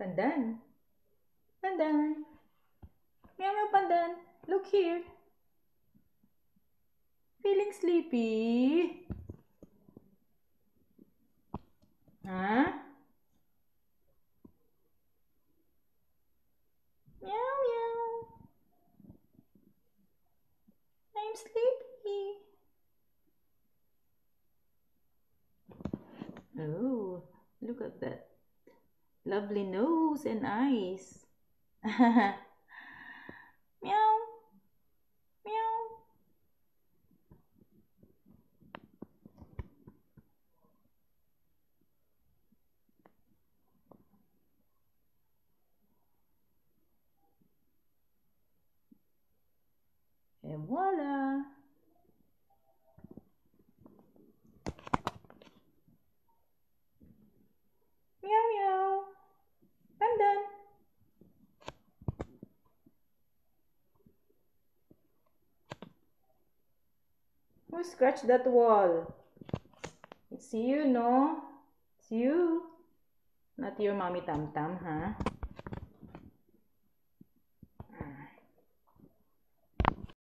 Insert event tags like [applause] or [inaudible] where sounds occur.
Pandan. Pandan. Meow meow pandan. Look here. Feeling sleepy? Huh? Meow meow. I'm sleepy. Oh, look at that. Lovely nose and eyes. [laughs] meow. Meow. Et voilà. Who scratched that wall? It's you, no? It's you. Not your mommy tam tam, huh?